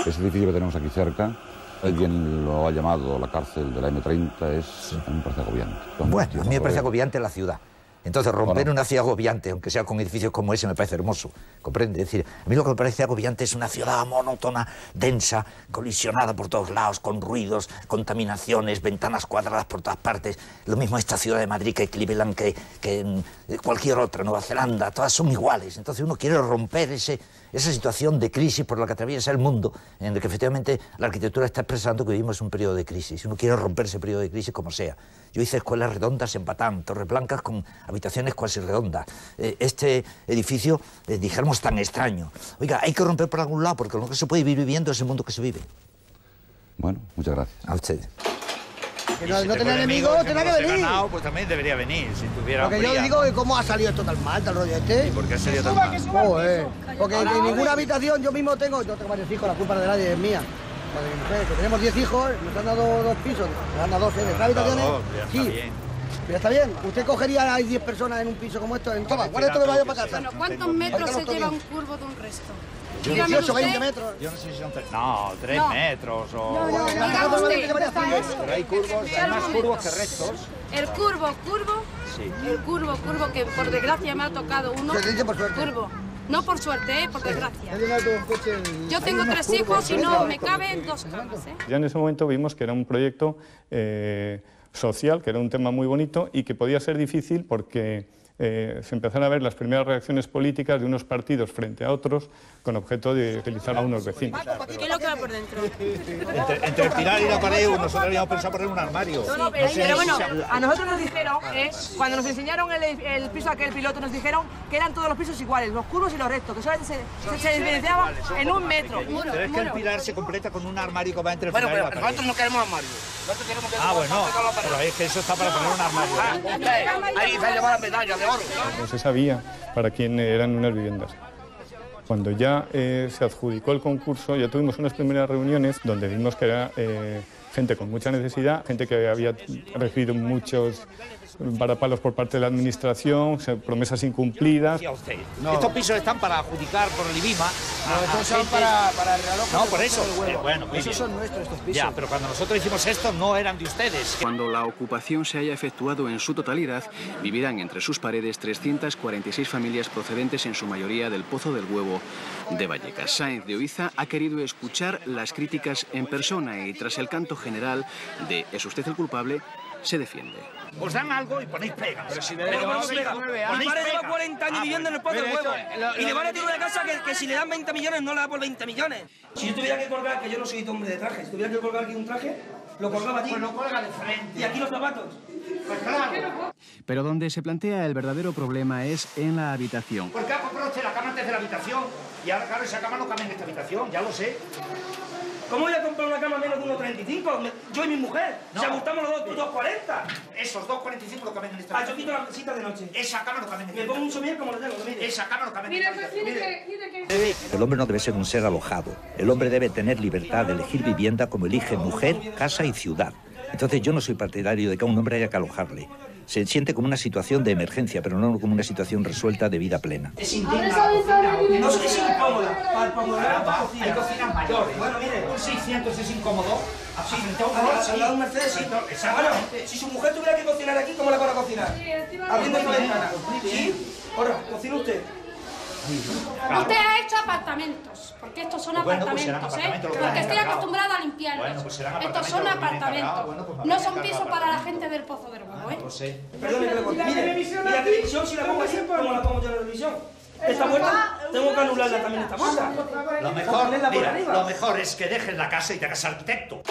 Ese edificio que tenemos aquí cerca, alguien lo ha llamado la cárcel de la M30, es, a mí me parece agobiante. Bueno, a mí me parece agobiante la ciudad. Entonces, romper una ciudad agobiante, aunque sea con edificios como ese, me parece hermoso. ¿Comprende? Es decir, a mí lo que me parece agobiante es una ciudad monótona, densa, colisionada por todos lados, con ruidos, contaminaciones, ventanas cuadradas por todas partes. Lo mismo esta ciudad de Madrid que Cleveland, que, que cualquier otra, Nueva Zelanda, todas son iguales. Entonces uno quiere romper ese, esa situación de crisis por la que atraviesa el mundo, en el que efectivamente la arquitectura está expresando que vivimos un periodo de crisis. Uno quiere romper ese periodo de crisis como sea. Yo hice escuelas redondas en Patán, torres blancas con habitaciones cuasi redondas. Eh, este edificio, eh, dijéramos, tan extraño. Oiga, hay que romper por algún lado, porque lo que se puede vivir viviendo es el mundo que se vive. Bueno, muchas gracias. A usted. Que no, no tenía enemigos, tenía que venir. Ganado, pues también debería venir, si tuviera Porque yo digo que cómo ha salido esto tan mal, tal rollo este. ¿Y por qué sería tan mal? Joder, porque en ninguna habitación yo mismo tengo, yo tengo varios hijos, la culpa de nadie es mía. La de mi mujer, que tenemos 10 hijos, nos han dado dos pisos, nos han dado dos, ¿eh? ¿De tres habitaciones? Dos, ya está sí. Pero ya está bien. ¿Usted cogería a 10 personas en un piso como esto? En toma, guarda esto que vaya para casa. Bueno, ¿cuántos metros se lleva un curvo de un resto? 18, 20 metros. Yo no sé si son tres. No, tres No. metros o. Diga usted, Pero hay curvos, hay más curvos que rectos. el curvo, curvo, Sí. el curvo, curvo, que por desgracia me ha tocado uno. Se dice por suerte. Curvo. No por suerte, ¿eh? por desgracia. Yo tengo tres hijos y no me caben dos camas. ¿eh? Ya en ese momento vimos que era un proyecto eh, social, que era un tema muy bonito y que podía ser difícil porque eh, se empezaron a ver las primeras reacciones políticas de unos partidos frente a otros con objeto de utilizar a unos vecinos. ¿Qué es lo que va por dentro? Entre, entre el pilar y la pared, nosotros habíamos pensado poner un armario. No, pero, pero bueno, a nosotros nos dijeron, eh, cuando nos enseñaron el, el piso aquel piloto, nos dijeron que eran todos los pisos iguales, los curvos y los rectos, que solamente se, se, se diferenciaban en un metro. Pero es que el pilar se completa con un armario que va entre el Bueno, pilar y la pared. nosotros no queremos armario. Nosotros queremos que Ah, bueno, pero es que eso está para poner un armario. Ah, hombre, ahí se ha llevado la medalla. No se sabía para quién eran unas viviendas. Cuando ya eh, se adjudicó el concurso, ya tuvimos unas primeras reuniones donde vimos que era eh, gente con mucha necesidad, gente que había recibido muchos varapalos por parte de la administración, promesas incumplidas. Usted, Estos pisos están para adjudicar por el IBIMA. a Estos son gente- para, para el reloj. No, por eso. Eh, bueno, Esos bien. son nuestros, estos pisos. Ya, pero cuando nosotros hicimos esto no eran de ustedes. Cuando la ocupación se haya efectuado en su totalidad, vivirán entre sus paredes 346 familias procedentes en su mayoría del Pozo del Huevo de Vallecas. Sáenz de Oiza ha querido escuchar las críticas en persona y tras el canto general de ¿es usted el culpable?, se defiende. Os dan algo y ponéis pega. Pero si ponéis Mi padre lleva 40 años Ah, viviendo en el Pozo del Huevo. Y le van a tirar una casa que, que si le dan 20 millones no le da por 20 millones. Si yo tuviera que colgar, que yo no soy hombre de traje, si tuviera que colgar aquí un traje, lo colgaba allí. Pues lo cuelga de frente. Y aquí los zapatos. Pues claro. Pero donde se plantea el verdadero problema es en la habitación. ¿Por qué ha comprado usted la cama antes de la habitación? Y ahora, claro, esa cama no cabe en esta habitación, ya lo sé. ¿Cómo voy a comprar una cama menos de 1,35? Me- Yo y mi mujer. No. Si ajustamos los dos, 2,40. Esos 2,45 no caben en esta Ah, yo quito la mesita de noche. Esa cama no cabe en esta Me pongo un somier como lo tengo, mire. Esa cama no cabe en esta habitación. Mire. El hombre no debe ser un ser alojado. El hombre debe tener libertad de elegir vivienda como elige mujer, casa y ciudad. Entonces yo no soy partidario de que a un hombre haya que alojarle. Se siente como una situación de emergencia, pero no como una situación resuelta de vida plena. Es indigna. No es es incómoda. Para la cocina. Hay cocinas mayores. Bueno, mire. Un 600 es incómodo. Sí, al lado- de un Mercedes, sí. Exactamente. Si su mujer tuviera que cocinar aquí, ¿cómo la van a cocinar? Abriendo esta ventana. ¿Sí? Ahora, cocina usted. Usted ha hecho apartamentos, porque estos son Bueno, pues apartamentos, ¿eh? Porque estoy acostumbrada a limpiarlos. Bueno, pues serán estos son apartamentos. Bueno, pues no son pisos para la gente del Pozo del Huevo, ¿eh? No sé. Mire, y la televisión, si la pongo así, ¿cómo la pongo yo en la televisión? Esta puerta, tengo que anularla también esta puerta. Lo mejor, mira, lo mejor es que dejes la casa y te hagas arquitecto.